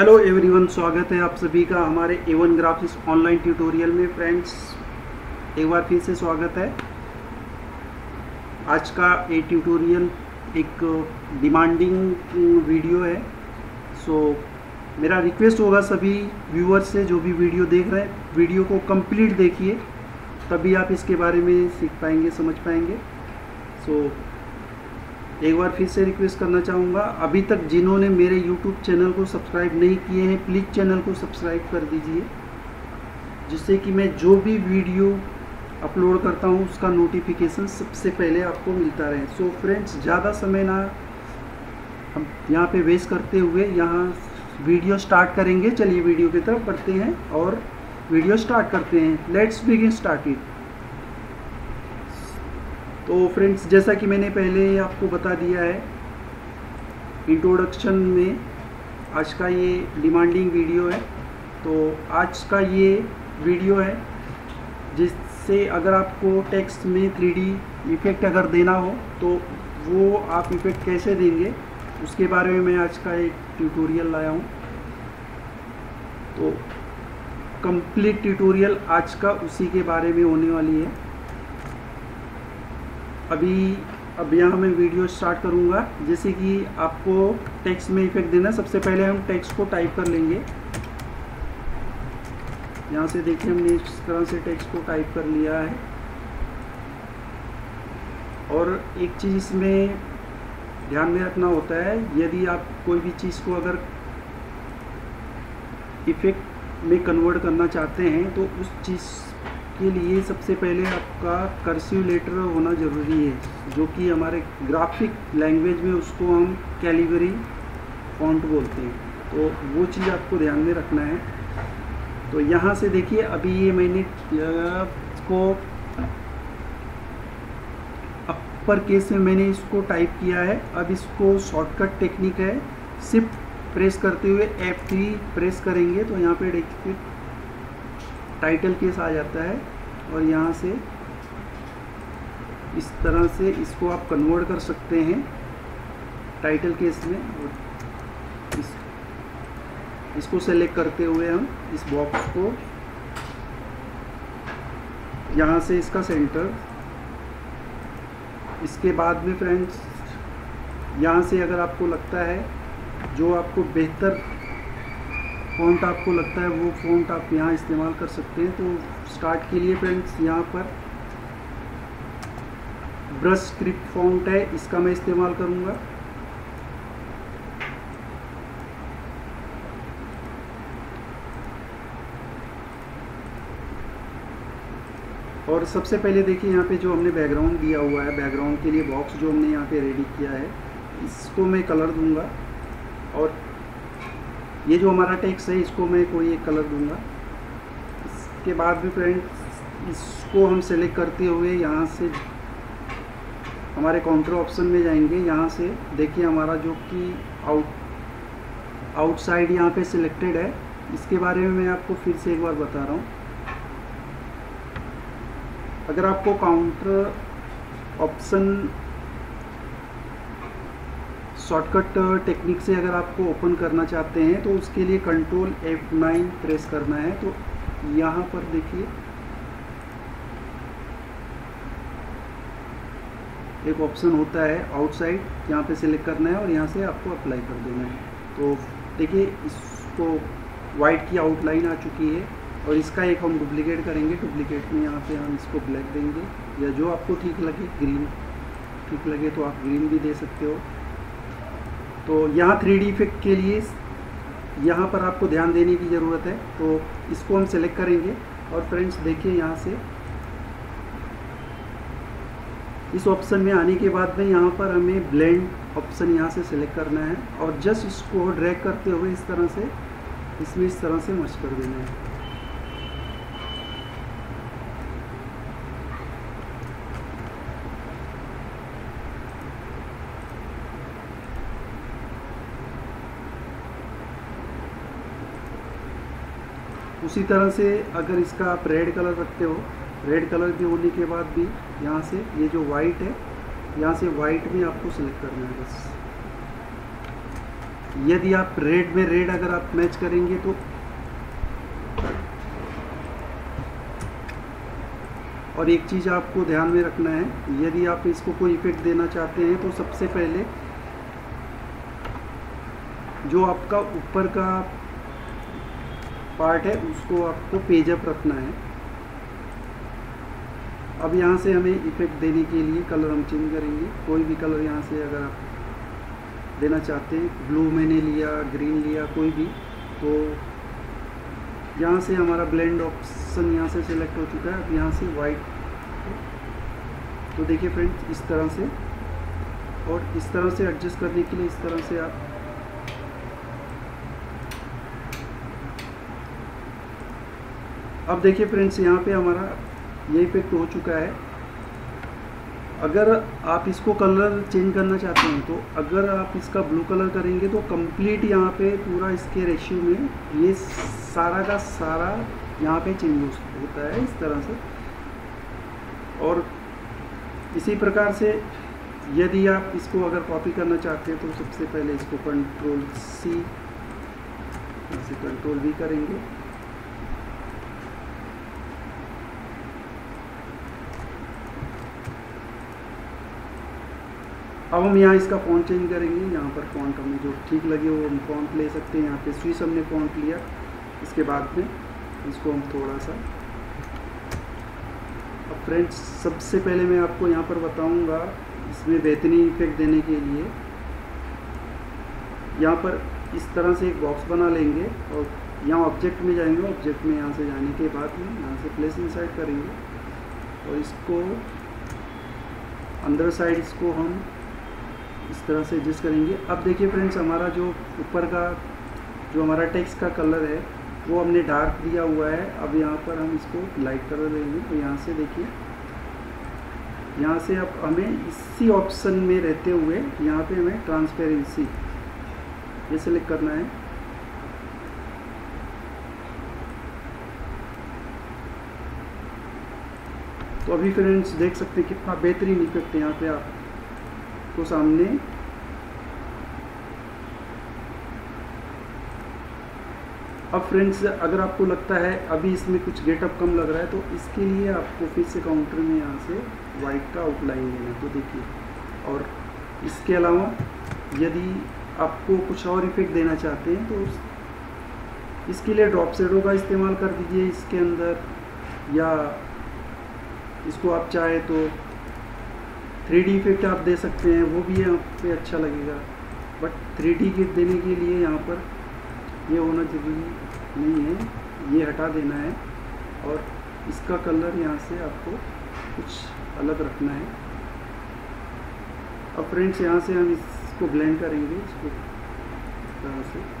Hello everyone स्वागत है आप सभी का हमारे एवन ग्राफिक्स ऑनलाइन ट्यूटोरियल में। फ्रेंड्स एक बार फिर से स्वागत है। आज का ये ट्यूटोरियल एक डिमांडिंग वीडियो है। सो so, मेरा रिक्वेस्ट होगा सभी व्यूअर्स से जो भी वीडियो देख रहे हैं वीडियो को कंप्लीट देखिए। तभी आप इसके बारे में सीख पाएँगे समझ पाएँगे। सो एक बार फिर से रिक्वेस्ट करना चाहूँगा। अभी तक जिन्होंने मेरे यूट्यूब चैनल को सब्सक्राइब नहीं किए हैं प्लीज़ चैनल को सब्सक्राइब कर दीजिए, जिससे कि मैं जो भी वीडियो अपलोड करता हूँ, उसका नोटिफिकेशन सबसे पहले आपको मिलता रहे। सो फ्रेंड्स ज़्यादा समय ना हम यहाँ पे वेस्ट करते हुए यहाँ वीडियो स्टार्ट करेंगे। चलिए वीडियो की तरफ़ बढ़ते हैं और वीडियो स्टार्ट करते हैं। लेट्स बिगिन स्टार्ट इट तो फ्रेंड्स जैसा कि मैंने पहले आपको बता दिया है इंट्रोडक्शन में आज का ये डिमांडिंग वीडियो है। तो आज का ये वीडियो है, जिससे अगर आपको टेक्स्ट में थ्री इफ़ेक्ट अगर देना हो तो वो आप इफ़ेक्ट कैसे देंगे, उसके बारे में मैं आज का एक ट्यूटोरियल लाया हूँ। तो कंप्लीट ट्यूटोरियल आज का उसी के बारे में होने वाली है। अभी, अब यहाँ मैं वीडियो स्टार्ट करूँगा। जैसे कि आपको टेक्स्ट में इफ़ेक्ट देना सबसे पहले हम टेक्स्ट को टाइप कर लेंगे। यहाँ से देखिए, हमने इस तरह से टेक्स्ट को टाइप कर लिया है। और एक चीज़ इसमें ध्यान में रखना होता है, यदि आप कोई भी चीज़ को अगर इफ़ेक्ट में कन्वर्ट करना चाहते हैं तो उस चीज़ के लिए सबसे पहले आपका कर्सिव लेटर होना ज़रूरी है, जो कि हमारे ग्राफिक लैंग्वेज में उसको हम कैलिवरी फॉन्ट बोलते हैं। तो वो चीज़ आपको ध्यान में रखना है। तो यहाँ से देखिए, अभी ये मैंने इसको अपर केस में मैंने इसको टाइप किया है। अब इसको शॉर्टकट टेक्निक है। सिर्फ़ प्रेस करते हुए F3 प्रेस करेंगे। तो यहाँ पे देखिए टाइटल केस आ जाता है और यहाँ से इस तरह से इसको आप कन्वर्ट कर सकते हैं टाइटल केस में और इस, इसको सेलेक्ट करते हुए हम इस बॉक्स को यहाँ से इसका सेंटर इसके बाद में फ्रेंड्स यहाँ से अगर आपको लगता है जो आपको बेहतर फ़ॉन्ट आपको लगता है वो फ़ॉन्ट आप यहाँ इस्तेमाल कर सकते हैं तो स्टार्ट के लिए फ्रेंड्स यहाँ पर ब्रश स्क्रिप्ट फ़ॉन्ट है, इसका मैं इस्तेमाल करूँगा। और सबसे पहले देखिए यहाँ पे जो हमने बैकग्राउंड दिया हुआ है बैकग्राउंड के लिए बॉक्स जो हमने यहाँ पे रेडी किया है, इसको मैं कलर दूँगा। और ये जो हमारा टेक्स्ट है, इसको मैं कोई एक कलर दूँगा। इसके बाद भी फ्रेंड्स इसको हम सेलेक्ट करते हुए यहाँ से हमारे काउंटर ऑप्शन में जाएँगे। यहाँ से देखिए हमारा जो कि आउट आउटसाइड यहाँ पे सिलेक्टेड है। इसके बारे में मैं आपको फिर से एक बार बता रहा हूँ। अगर आपको काउंटर ऑप्शन शॉर्टकट टेक्निक से अगर आपको ओपन करना चाहते हैं तो उसके लिए कंट्रोल F9 प्रेस करना है। तो यहाँ पर देखिए। एक ऑप्शन होता है आउटसाइड यहाँ पे सिलेक्ट करना है और यहाँ से आपको अप्लाई कर देना है। तो देखिए, इसको वाइट की आउटलाइन आ चुकी है और इसका एक हम डुप्लीकेट करेंगे। डुप्लीकेट में यहाँ पे हम इसको ब्लैक देंगे या जो आपको ठीक लगे ग्रीन ठीक लगे तो आप ग्रीन भी दे सकते हो। तो यहाँ थ्री डी इफ़ेक्ट के लिए यहाँ पर आपको ध्यान देने की ज़रूरत है। तो इसको हम सेलेक्ट करेंगे और फ्रेंड्स देखिए यहाँ से। इस ऑप्शन में आने के बाद में यहाँ पर हमें ब्लेंड ऑप्शन यहाँ से सिलेक्ट करना है और जस्ट इसको ड्रैग करते हुए इस तरह से, इसमें इस तरह से मच कर देना है। उसी तरह से अगर इसका आप रेड कलर रखते हो रेड कलर के होने के बाद भी यहाँ से ये जो वाइट है, यहाँ से वाइट में आपको सिलेक्ट करना है बस। यदि आप रेड में रेड अगर आप मैच करेंगे तो और एक चीज़ आपको ध्यान में रखना है, यदि आप इसको कोई इफ़ेक्ट देना चाहते हैं तो सबसे पहले जो आपका ऊपर का पार्ट है, उसको आपको पेजअप रखना है। अब यहाँ से हमें इफ़ेक्ट देने के लिए कलर हम चेंज करेंगे। कोई भी कलर यहाँ से अगर आप देना चाहते हैं ब्लू मैंने लिया ग्रीन लिया, कोई भी तो यहाँ से हमारा ब्लेंड ऑप्शन यहाँ से सिलेक्ट हो चुका है। अब यहाँ से वाइट तो देखिए फ्रेंड्स इस तरह से और इस तरह से एडजस्ट करने के लिए इस तरह से आप अब देखिए फ्रेंड्स यहाँ पे हमारा ये इफ़ेक्ट हो चुका है। अगर आप इसको कलर चेंज करना चाहते हैं तो अगर आप इसका ब्लू कलर करेंगे तो कंप्लीट यहाँ पे पूरा इसके रेशियो में ये सारा का सारा यहाँ पे चेंज होता है इस तरह से। और इसी प्रकार से यदि आप इसको अगर कॉपी करना चाहते हैं तो सबसे पहले इसको कंट्रोल सी कंट्रोल भी करेंगे। अब हम यहाँ इसका फ़ॉन्ट चेंज करेंगे। यहाँ पर फ़ॉन्ट हमें जो ठीक लगे वो हम फ़ॉन्ट ले सकते हैं। यहाँ पे स्विच हमने फ़ॉन्ट लिया। इसके बाद में इसको हम थोड़ा सा अब फ्रेंड्स सबसे पहले मैं आपको यहाँ पर बताऊँगा इसमें बेहतरीन इफ़ेक्ट देने के लिए। यहाँ पर इस तरह से एक बॉक्स बना लेंगे और यहाँ ऑब्जेक्ट में जाएँगे। ऑब्जेक्ट में यहाँ से जाने के बाद में यहाँ से प्लेस इंसाइड करेंगे और इसको अंदर साइड इसको हम इस तरह से एडजस्ट करेंगे। अब देखिए फ्रेंड्स, हमारा जो ऊपर का, जो हमारा टेक्स्ट का कलर है, वो हमने डार्क दिया हुआ है। अब यहाँ पर हम इसको लाइट कलर देंगे। तो यहाँ से देखिए, यहाँ से अब हमें इसी ऑप्शन में रहते हुए यहाँ पे हमें ट्रांसपेरेंसी ये सेलेक्ट करना है। तो अभी फ्रेंड्स देख सकते हैं कितना बेहतरीन इफ़ेक्ट यहाँ पे आप। को सामने। अब फ्रेंड्स अगर आपको लगता है अभी इसमें कुछ गेटअप कम लग रहा है तो इसके लिए आपको फिर से काउंटर में यहाँ से वाइट का आउटलाइन देना तो देखिए, और इसके अलावा यदि आपको कुछ और इफ़ेक्ट देना चाहते हैं तो इसके लिए ड्रॉप सेडो का इस्तेमाल कर दीजिए इसके अंदर, या इसको आप चाहे तो थ्री डी इफ़ेक्ट आप दे सकते हैं, वो भी यहाँ पे अच्छा लगेगा। बट थ्री डी के देने के लिए यहाँ पर ये होना ज़रूरी नहीं है, ये हटा देना है। और इसका कलर यहाँ से आपको कुछ अलग रखना है। अब फ्रेंड्स यहाँ से हम इसको ब्लेंड करेंगे, इसको तरह से।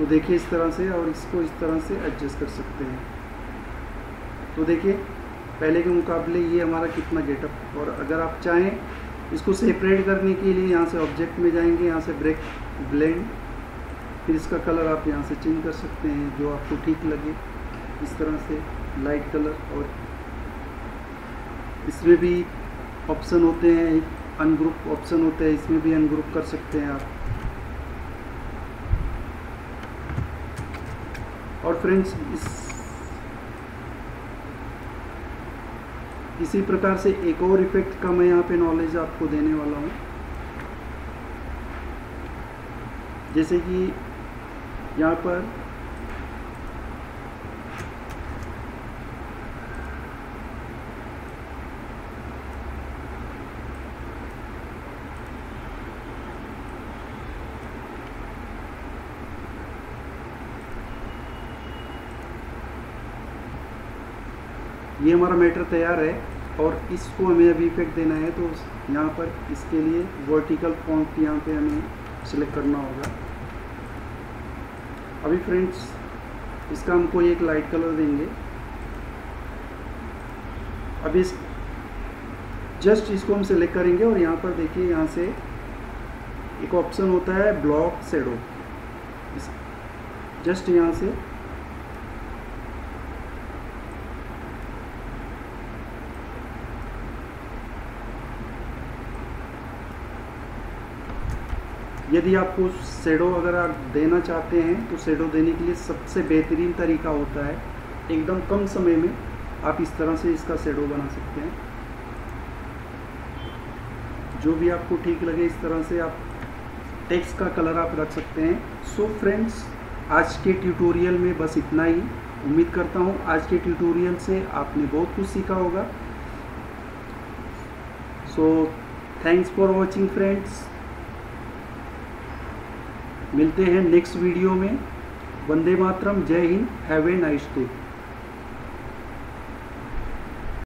तो देखिए इस तरह से और इसको इस तरह से एडजस्ट कर सकते हैं। तो देखिए, पहले के मुकाबले ये हमारा कितना गेटअप और अगर आप चाहें इसको सेपरेट करने के लिए यहाँ से ऑब्जेक्ट में जाएँगे, यहाँ से ब्रेक ब्लेंड फिर इसका कलर आप यहाँ से चेंज कर सकते हैं जो आपको ठीक लगे। इस तरह से लाइट कलर और इसमें भी ऑप्शन होते हैं अनग्रुप ऑप्शन होते हैं, इसमें भी अनग्रुप कर सकते हैं आप। और फ्रेंड्स, इस इसी प्रकार से एक और इफ़ेक्ट का मैं यहाँ पे नॉलेज आपको देने वाला हूँ। जैसे कि यहाँ पर ये हमारा मैटर तैयार है और इसको हमें अभी इफ़ेक्ट देना है तो यहाँ पर इसके लिए वर्टिकल फॉन्ट यहाँ पे हमें सिलेक्ट करना होगा। अभी फ्रेंड्स इसका हमको एक लाइट कलर देंगे। अभी इस जस्ट इसको हम सिलेक्ट करेंगे और यहाँ पर देखिए, यहाँ से एक ऑप्शन होता है ब्लॉक शेडो जस्ट यहाँ से यदि आपको शेडो अगर आप देना चाहते हैं तो शेडो देने के लिए सबसे बेहतरीन तरीका होता है, एकदम कम समय में आप इस तरह से इसका शेडो बना सकते हैं। जो भी आपको ठीक लगे, इस तरह से आप टेक्स्ट का कलर आप रख सकते हैं। सो so फ्रेंड्स आज के ट्यूटोरियल में बस इतना ही। उम्मीद करता हूँ आज के ट्यूटोरियल से आपने बहुत कुछ सीखा होगा। So thanks for watching friends मिलते हैं नेक्स्ट वीडियो में। वंदे मातरम जय हिंद हैव ए नाइस डे